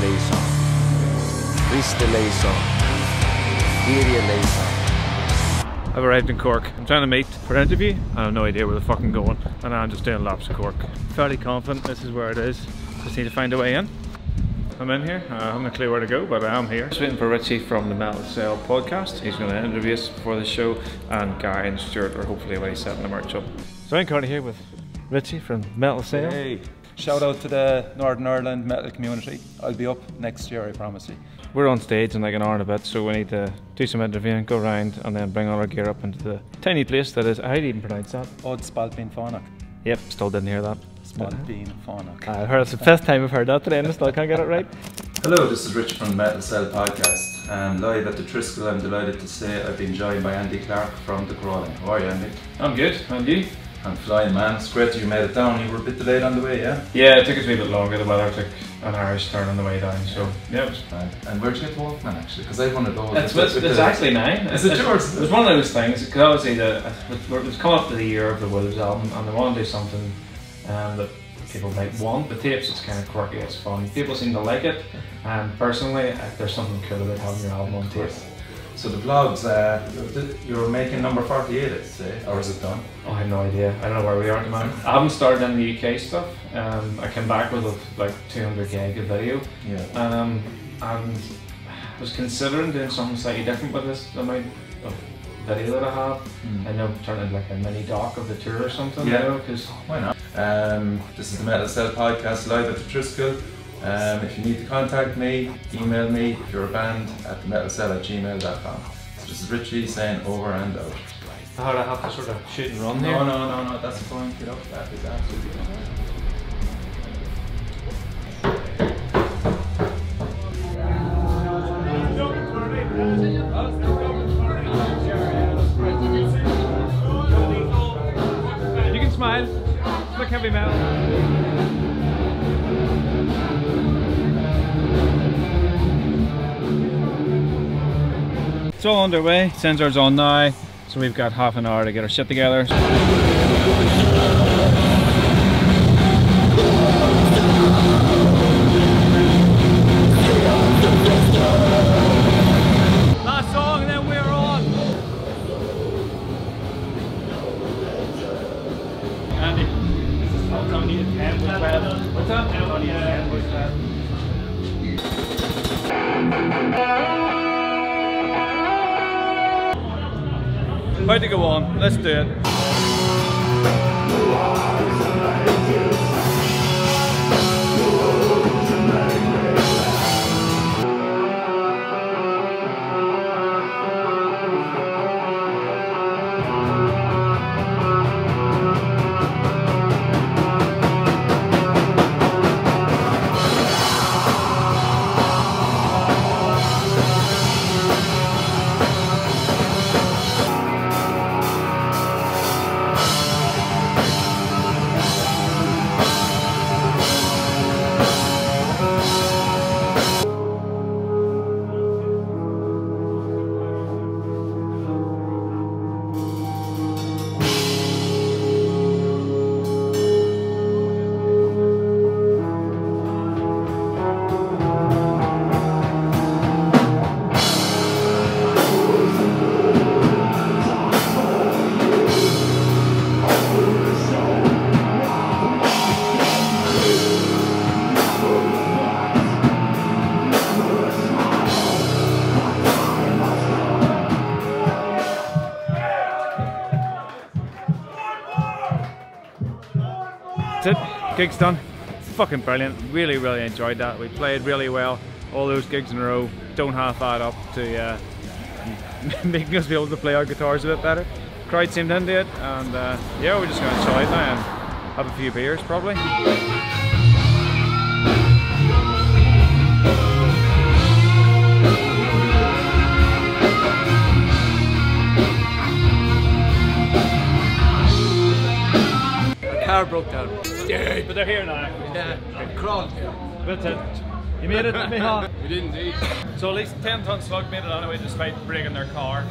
Leison. Rista Leison. Iria Leison. I've arrived in Cork. I'm trying to meet for an interview. I have no idea where the fucking going. And I'm just doing laps of Cork. Fairly confident this is where it is. Just need to find a way in. I'm in here. Uh, I haven't a clue where to go, but I am here. Just waiting for Richie from the Metal Cell podcast. He's going to interview us before the show, and Guy and Stuart are hopefully away setting the merch up. So I'm currently here with Richie from Metal Cell. Hey, shout out to the Northern Ireland metal community. I'll be up next year, I promise you. We're on stage in like an hour and a bit, so we need to do some interviewing, go around, and then bring all our gear up into the tiny place that is. How do you even pronounce that? Oh, Odd Spailpín Fánach. Yep, still didn't hear that. Spailpín Fánach. I heard it's the first time I've heard that today, and I still can't get it right. Hello, this is Rich from the Metal Cell Podcast. And live at the Triskel, I'm delighted to say I've been joined by Andy Clark from The Crawling. How are you, Andy? I'm good, and you? I'm flying, man. It's great that you made it down. You were a bit delayed on the way, yeah? Yeah, it took us a wee bit longer. The weather took an Irish turn on the way down, so yeah, it was Right. And where'd you get the Walkman, actually? Because I of those. It's, it's, it's actually mine. Is it It's- yours? It was one of those things because obviously the it was coming up to the year of the Wolves album, and they want to do something um, that people might want. The tapes, it's kind of quirky, it's fun. People seem to like it, and personally, there's something cool about having your album on tape. So the vlogs, uh, you're- making number 48, I'd say. Or is it done? Oh, I have no idea. I don't know where we are at the moment. I haven't started on the UK stuff. Um, I came back with like 200 gig of video. Yeah. Um, and I was considering doing something slightly different with this amount of video that I have. Mm. I know turn it like a mini doc of the tour or something. Yeah. You know, because Why not? Um, this is the Metal Cell Podcast live at the Triskel. Um, if you need to contact me, email me if you're a band at themetalcell at gmail.com. So this is Richie saying over and out. how do I have to sort of shoot and run No, here? no, no, no, that's fine. Get up. That is absolutely fine. You can smile. Look heavy metal. It's all underway. Senzar's on now, so we've got half an hour to get our shit together. About to go on, let's do it. That's it. Gig's done. Fucking brilliant. Really, really enjoyed that. We played really well. All those gigs in a row don't half add up to uh, making us be able to play our guitars a bit better. Crowd seemed into it, and uh, yeah, we're just going to chill out now and have a few beers probably. car broke down. But they're here now. Yeah, crawled. That's it. Uh, you made it, Michal. We did indeed. So at least Ten Ton Slug made it anyway despite breaking their car.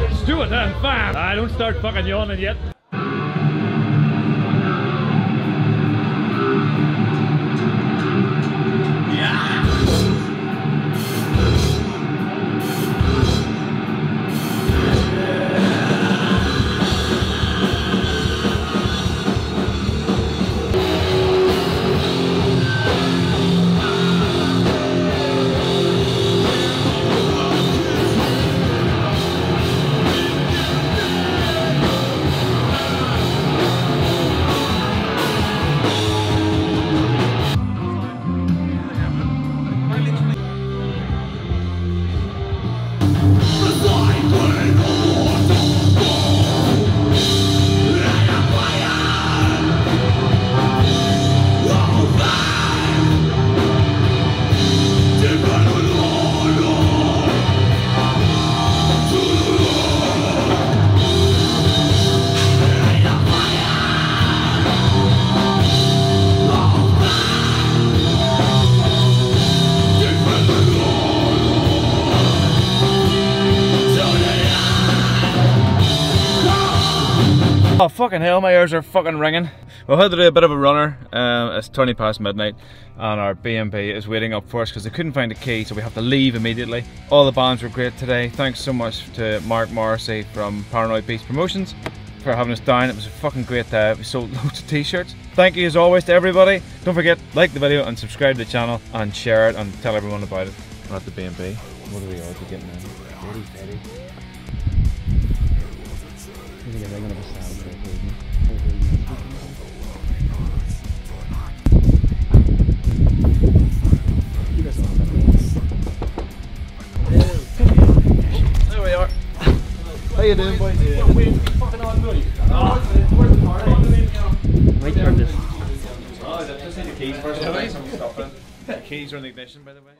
Let's do it then, fam! I don't start fucking yawning yet. Oh fucking hell, my ears are fucking ringing. We'll have to do a bit of a runner. Um, it's 20 past midnight and our B&B is waiting up for us because they couldn't find a key so we have to leave immediately. All the bands were great today. Thanks so much to Mark Morrissey from Paranoid Beast Promotions for having us down. It was a fucking great day. We sold loads of t-shirts. Thank you as always to everybody. Don't forget, like the video and subscribe to the channel and share it and tell everyone about it. We're at the B&B. What are we all getting now? 40, 30. There we are. How you doing, boys? Might turn this. Oh, just need the keys first. The keys are in the ignition, by the way.